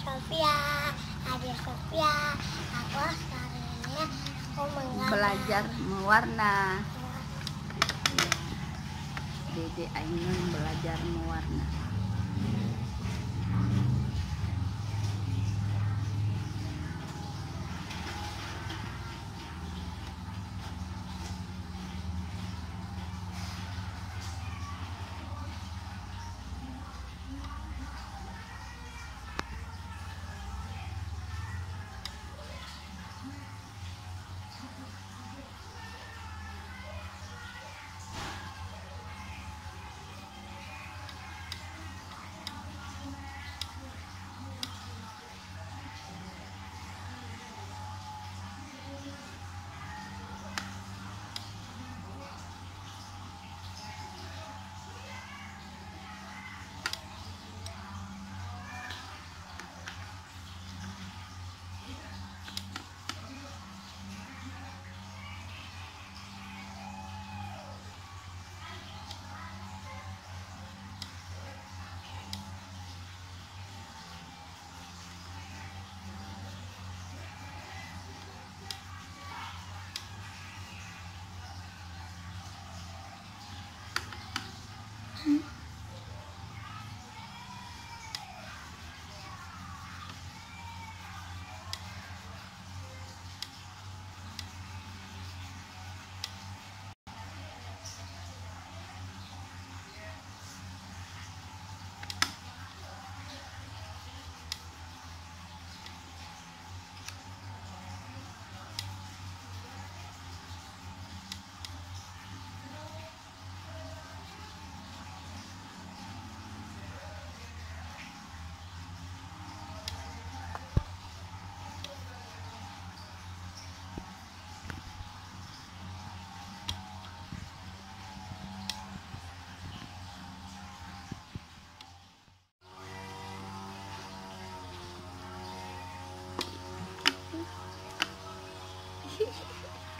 Sofia, adik Sofia. Aku sekarang ini aku menggambar. belajar mewarna Dede Ainun belajar mewarna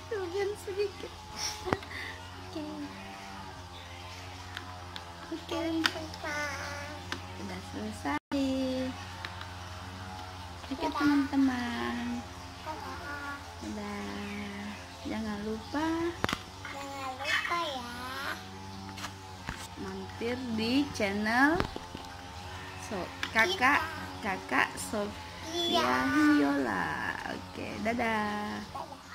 Kemudian sedikit. Oke. Oke. Sudah selesai. Oke teman-teman. Udah Jangan lupa Jangan lupa ya. mampir di channel so kakak kakak Sofia Iya. Hiola. Oke dadah. Dadah.